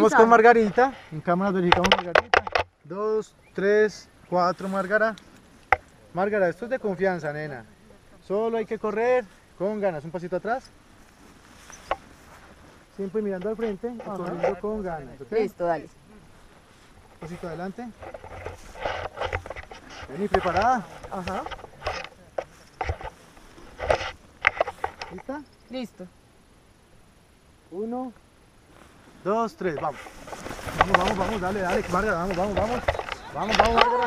Vamos con Margarita. En cámara verificamos Margarita. Dos, tres, cuatro, Margarita. Margarita, esto es de confianza, nena. Solo hay que correr con ganas. Un pasito atrás. Siempre mirando al frente y corriendo con ganas. Listo, dale. Un pasito adelante. Vení, preparada. Ajá. ¿Lista? Listo. Uno, dos, tres, vamos. Vamos, vamos, vamos, dale, dale, Marga, vamos, vamos, vamos. Vamos, vamos, Marga.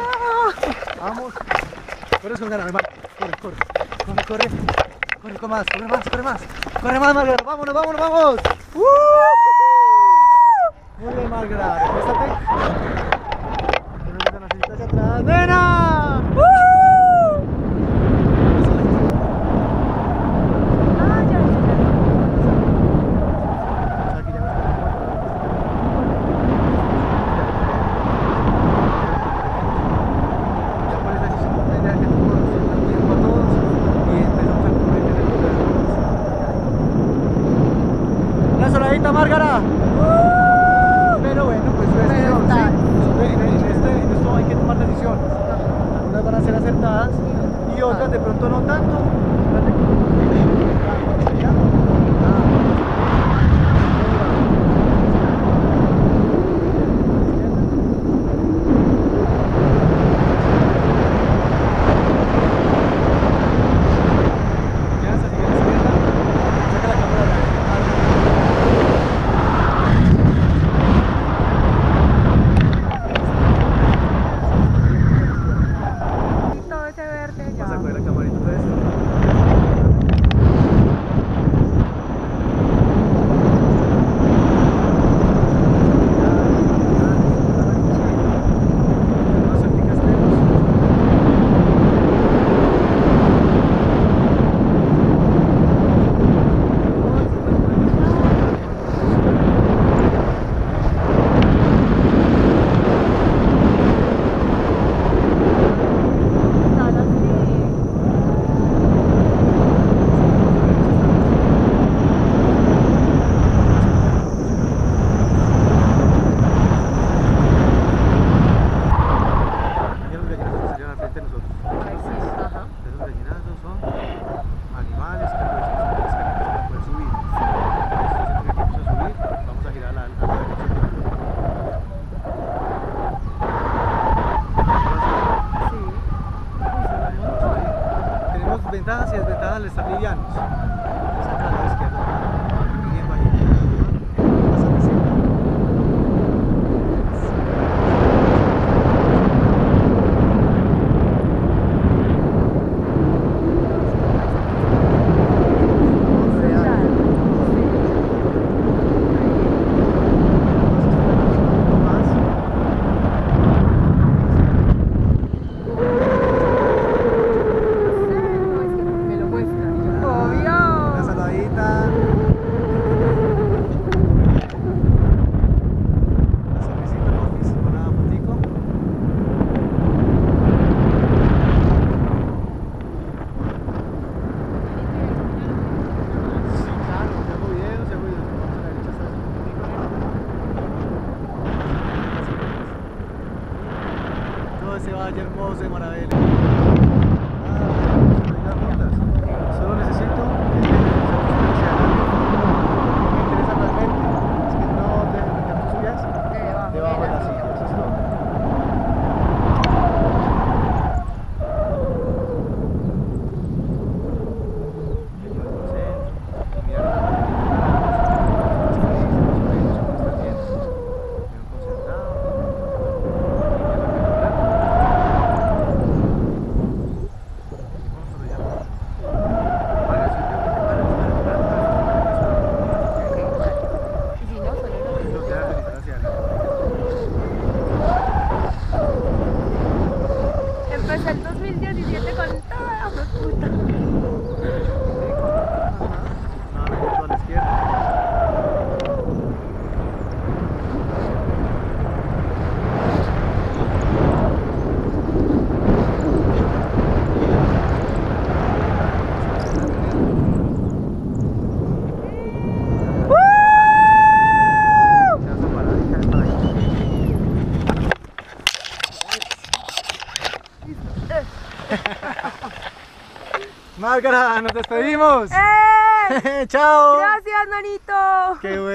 Vamos. Corre con ganas, Marga. Corre, corre, corre, corre. Corre con más, corre más, corre más. Corre más, Marga. Vámonos, vámonos, vamos. ¡Uh! Muy bien, Marga. Soladita, Márgara. Pero bueno, pues decisión, está. ¿sí? En, en este, en esto hay que tomar decisiones. Algunas van a ser acertadas y otras de pronto no tanto. Ventajas y desventajas Todo ese valle hermoso de Marabel. Márgara, nos despedimos. ¡Eh! Chao. Gracias, manito. Qué bueno.